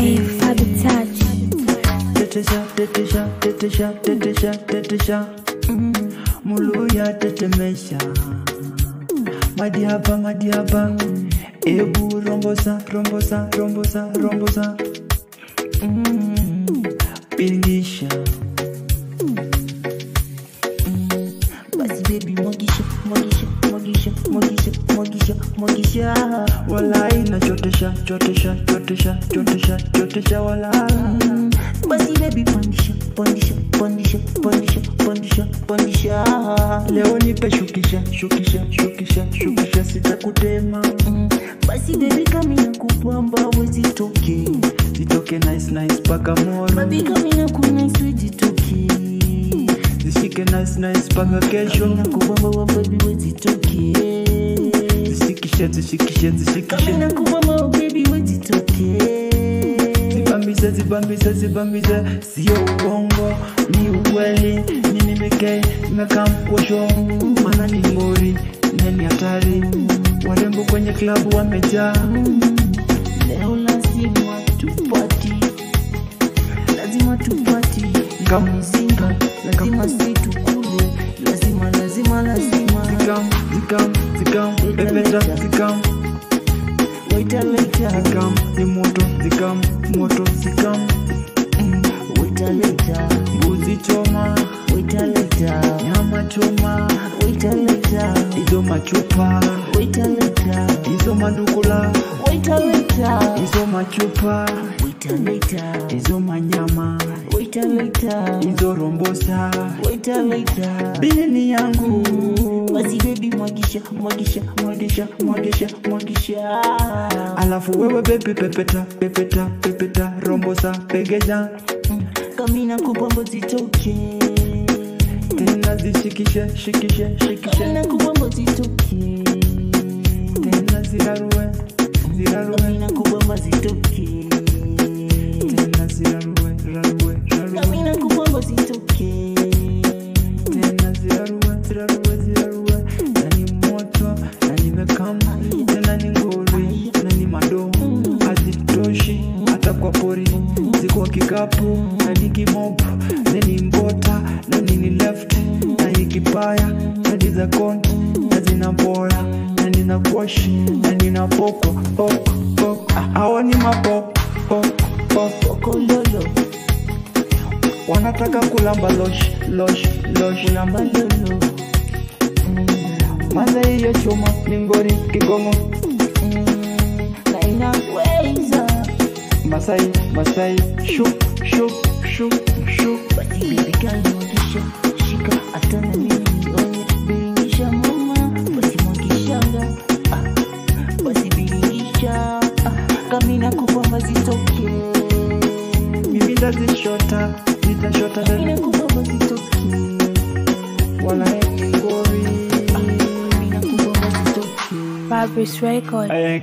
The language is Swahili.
Hey, Fabi Touch. Tetisha, tetisha, tetisha, tetisha, rombosa, rombosa, rombosa, Mm -hmm. Mwagisha mwagisha walai na chotesha chotesha chotesha chotesha chotesha walai. Basi baby pandisha pandisha pandisha pandisha pandisha pandisha leo nipe shukisha shukisha shukisha shukisha sitakutema. Basi baby kami nakupamba wezitoke zitoke nice nice paka moro baby kami nakunais wezitoke zishike nice nice paka kesho. Nakupamba wa baby wezitoke zishikishe zishikishe zishikishe nakupamba baby wejitoke zibambize zibambize zibambize. Sio uongo ni ukweli. Nini meke imekamposho mana ni ngori neni hatari. Warembo kwenye klabu wamejaa. Leo lazima tupati. Lazima tupati. Mizinga lazima situkule waita zikam ni moto zikam moto zikam waita later mbuzi choma. Waita nyama choma. Waita later hizo machupa. Waita hizo mandukula. Waita hizo machupa. Waita hizo manyama. Waita hizo rombosa. Bini yangu basi baby mwagisha mwagisha mwagisha mwagisha mwagisha alafu wewe bebi pepeta pepeta pepeta rombosa pegeja kamina kupambo zitoke. Tena zishikishe shikishe shikishe. Kamina kupambo zitoke. Tena zirarue zirarue. Kamina kupambo zitoke. Tena zirarue rarue rarue. Kamina kupambo zitoke zikuwa kikapu na ni kimopo neni ni mbota na nini left na ni kipaya na ni za konti na zina bora na nina koshi na nina poko poko poko hawa ni mapoko poko poko lolo wanataka kulamba losh losh losh. Kulamba lolo maza hiyo chuma ni ngori kigongo. Na inaweza Masai Masai shuk shuk shuk shuk basi baby girl mwagisha shika hata na mimi nione biringisha mama basi mwagishanga ah, basi biringisha ah, kamina kupamba zitoke mimi ndazishota nitashota kamina dada kupamba zitoke wala ni ngori kamina kupamba zitoke Fabri's Record. Aye,